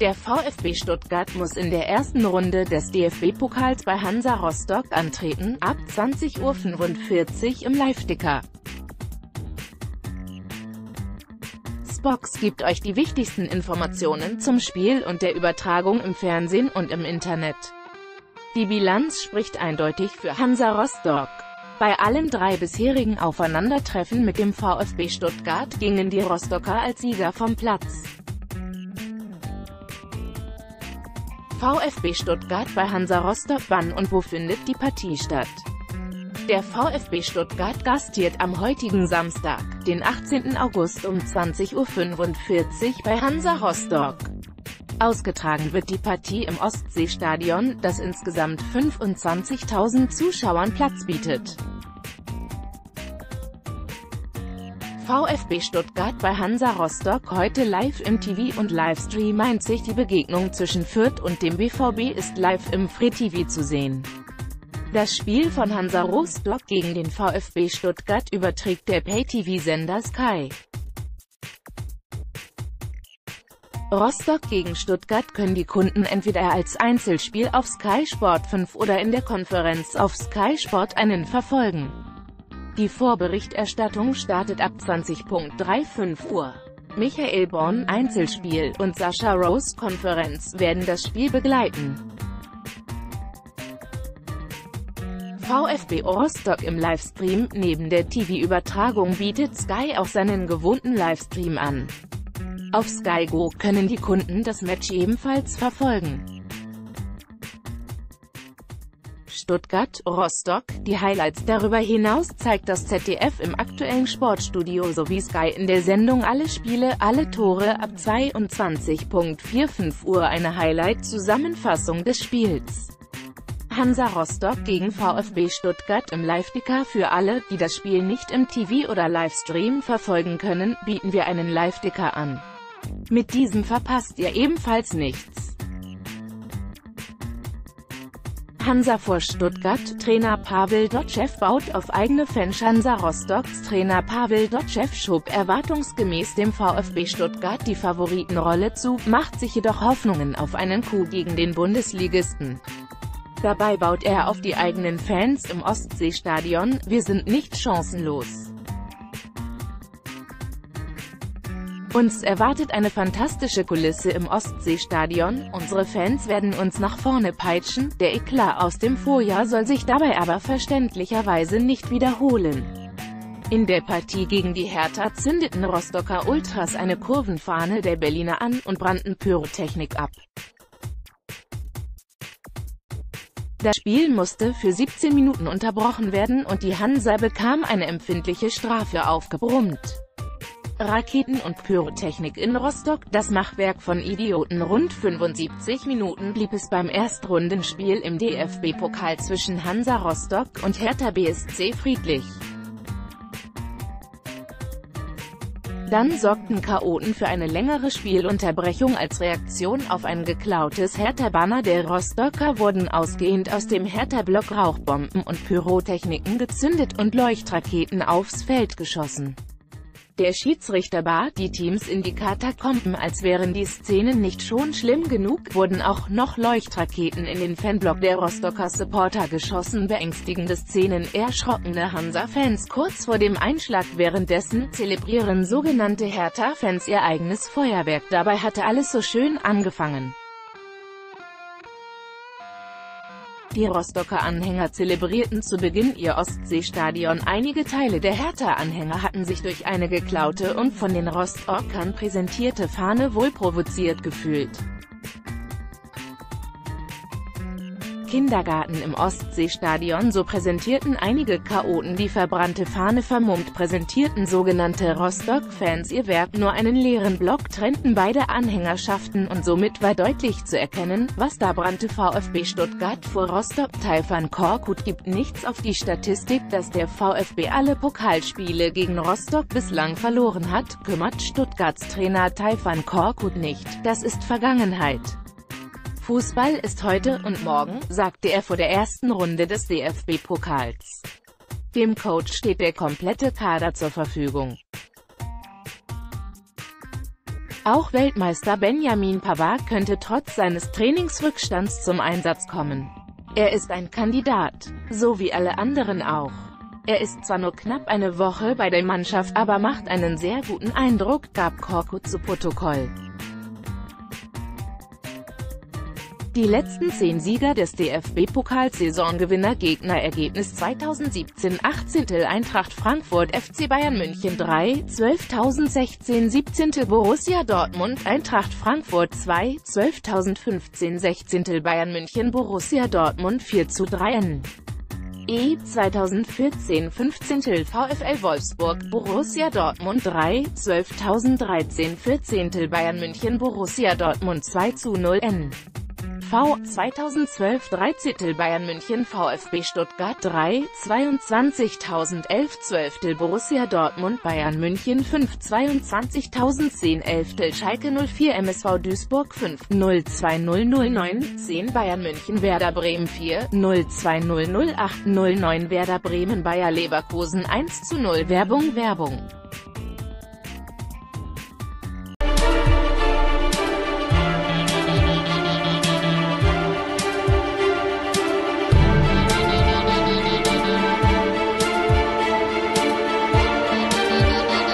Der VfB Stuttgart muss in der ersten Runde des DFB-Pokals bei Hansa Rostock antreten, ab 20.45 Uhr im Live-Ticker. Spox gibt euch die wichtigsten Informationen zum Spiel und der Übertragung im Fernsehen und im Internet. Die Bilanz spricht eindeutig für Hansa Rostock. Bei allen drei bisherigen Aufeinandertreffen mit dem VfB Stuttgart gingen die Rostocker als Sieger vom Platz. VfB Stuttgart bei Hansa Rostock wann und wo findet die Partie statt? Der VfB Stuttgart gastiert am heutigen Samstag, den 18. August um 20.45 Uhr bei Hansa Rostock. Ausgetragen wird die Partie im Ostseestadion, das insgesamt 25.000 Zuschauern Platz bietet. VfB Stuttgart bei Hansa Rostock heute live im TV und Livestream einzig die Begegnung zwischen Fürth und dem BVB ist live im Free TV zu sehen. Das Spiel von Hansa Rostock gegen den VfB Stuttgart überträgt der Pay-TV-Sender Sky. Rostock gegen Stuttgart können die Kunden entweder als Einzelspiel auf Sky Sport 5 oder in der Konferenz auf Sky Sport einen verfolgen. Die Vorberichterstattung startet ab 20.35 Uhr. Michael Born, Einzelspiel, und Sascha Rose, Konferenz, werden das Spiel begleiten. VfB Rostock im Livestream, neben der TV-Übertragung bietet Sky auch seinen gewohnten Livestream an. Auf Sky Go können die Kunden das Match ebenfalls verfolgen. Stuttgart, Rostock. Die Highlights darüber hinaus zeigt das ZDF im aktuellen Sportstudio sowie Sky in der Sendung Alle Spiele, alle Tore ab 22.45 Uhr eine Highlight-Zusammenfassung des Spiels. Hansa Rostock gegen VfB Stuttgart im Live-Ticker Für alle, die das Spiel nicht im TV oder Livestream verfolgen können, bieten wir einen Live-Ticker an. Mit diesem verpasst ihr ebenfalls nichts. Hansa vor Stuttgart, Trainer Pavel Dotschew baut auf eigene Fans Hansa Rostocks Trainer Pavel Dotschew schob erwartungsgemäß dem VfB Stuttgart die Favoritenrolle zu, macht sich jedoch Hoffnungen auf einen Coup gegen den Bundesligisten. Dabei baut er auf die eigenen Fans im Ostseestadion, wir sind nicht chancenlos. Uns erwartet eine fantastische Kulisse im Ostseestadion, unsere Fans werden uns nach vorne peitschen, der Eklat aus dem Vorjahr soll sich dabei aber verständlicherweise nicht wiederholen. In der Partie gegen die Hertha zündeten Rostocker Ultras eine Kurvenfahne der Berliner an und brannten Pyrotechnik ab. Das Spiel musste für 17 Minuten unterbrochen werden und die Hansa bekam eine empfindliche Strafe aufgebrummt. Raketen und Pyrotechnik in Rostock, das Machwerk von Idioten rund 75 Minuten blieb es beim Erstrundenspiel im DFB-Pokal zwischen Hansa Rostock und Hertha BSC friedlich. Dann sorgten Chaoten für eine längere Spielunterbrechung als Reaktion auf ein geklautes Hertha-Banner der Rostocker wurden ausgehend aus dem Hertha-Block Rauchbomben und Pyrotechniken gezündet und Leuchtraketen aufs Feld geschossen. Der Schiedsrichter bat die Teams in die Katakomben als wären die Szenen nicht schon schlimm genug, wurden auch noch Leuchtraketen in den Fanblock der Rostocker Supporter geschossen. Beängstigende Szenen erschrockene Hansa-Fans. Kurz vor dem Einschlag währenddessen zelebrieren sogenannte Hertha-Fans ihr eigenes Feuerwerk. Dabei hatte alles so schön angefangen. Die Rostocker Anhänger zelebrierten zu Beginn ihr Ostseestadion. Einige Teile der Hertha-Anhänger hatten sich durch eine geklaute und von den Rostockern präsentierte Fahne wohl provoziert gefühlt. Kindergarten im Ostseestadion. So präsentierten einige Chaoten die verbrannte Fahne vermummt präsentierten sogenannte Rostock-Fans ihr Werk. Nur einen leeren Block trennten beide Anhängerschaften und somit war deutlich zu erkennen, was da brannte. VfB Stuttgart vor Rostock Taifan Korkut. Gibt nichts auf die Statistik, dass der VfB alle Pokalspiele gegen Rostock bislang verloren hat, kümmert Stuttgarts Trainer Taifan Korkut nicht, das ist Vergangenheit. Fußball ist heute und morgen, sagte er vor der ersten Runde des DFB-Pokals. Dem Coach steht der komplette Kader zur Verfügung. Auch Weltmeister Benjamin Pavard könnte trotz seines Trainingsrückstands zum Einsatz kommen. Er ist ein Kandidat, so wie alle anderen auch. Er ist zwar nur knapp eine Woche bei der Mannschaft, aber macht einen sehr guten Eindruck, gab Korko zu Protokoll. Die letzten zehn Sieger des DFB-Pokal-Saisongewinner Gegnerergebnis 2017 18. Eintracht Frankfurt FC Bayern München 3, 12.016 17. Borussia Dortmund Eintracht Frankfurt 2, 12.015 16. Bayern München Borussia Dortmund 4 zu 3 N. E 2014 15. VfL Wolfsburg Borussia Dortmund 3, 12.013 14. Bayern München Borussia Dortmund 2 zu 0 N. V. 2012 13. Bayern München VfB Stuttgart 3, 22.011 12. Borussia Dortmund Bayern München 5, 22.010 11. Schalke 04 MSV Duisburg 5, 02009 10 Bayern München Werder Bremen 4, 02008 09 Werder Bremen Bayer Leverkusen 1 zu 0 Werbung Werbung